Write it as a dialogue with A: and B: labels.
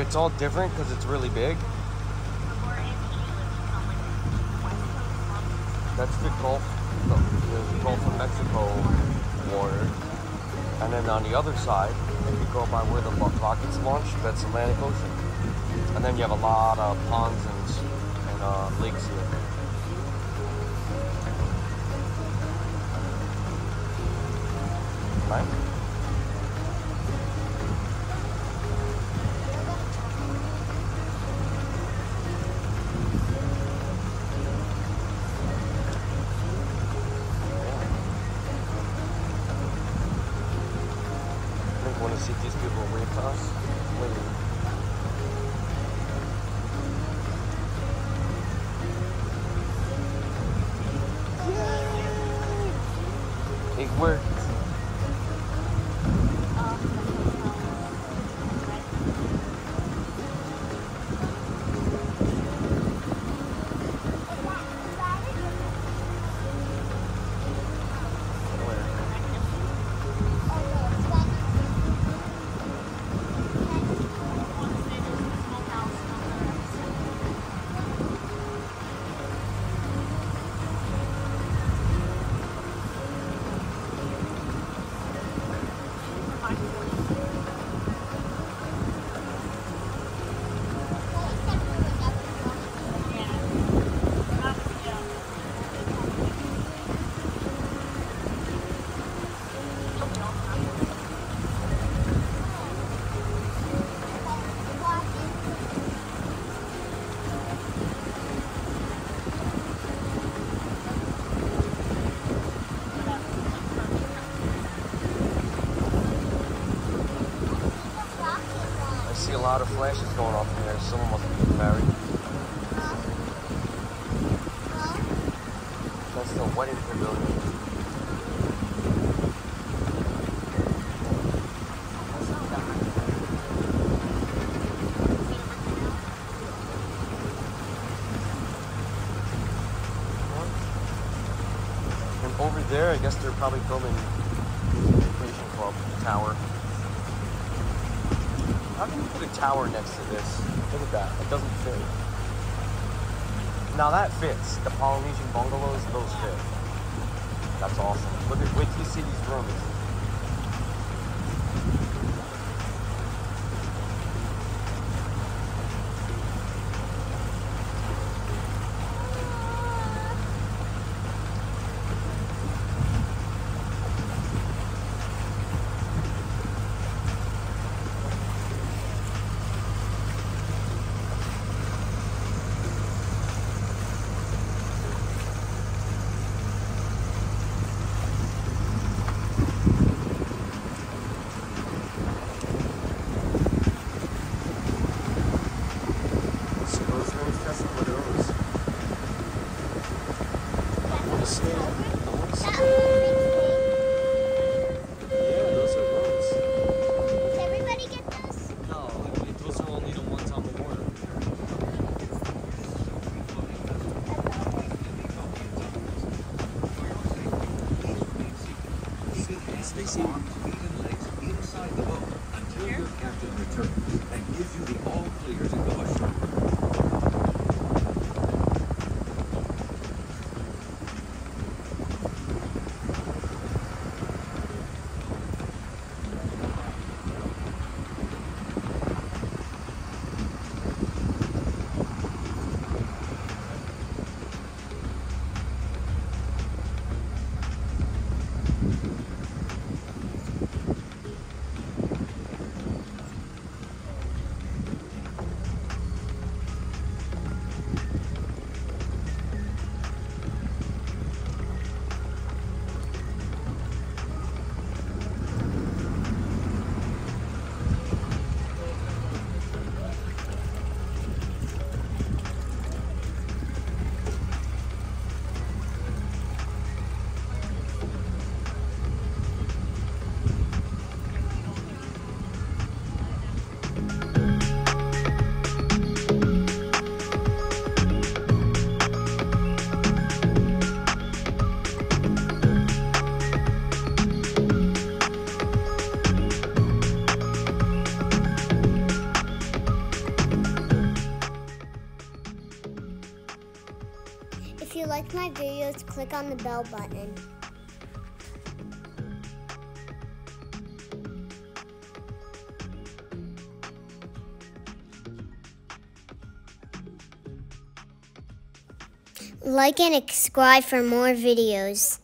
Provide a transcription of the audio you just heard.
A: it's all different because it's really big. That's the Gulf, the, Gulf of Mexico water. And then on the other side, if you go by where the rockets launch, that's Atlantic Ocean. And then you have a lot of ponds and, and uh, lakes here. Right? Want to see these people wave us. It worked. Lot of flashes going off in there. Someone must be getting married. That's the wedding pavilion. And over there, I guess they're probably building the vacation club tower. How can you put a tower next to this? Look at that. It doesn't fit. Now that fits. The Polynesian bungalows, those fit. That's awesome. Look at see these rooms. got some of those. I want to see. On inside
B: the boat until your captain returns and gives you the all clear to go ashore. Like my videos, click on the bell button. Like and subscribe for more videos.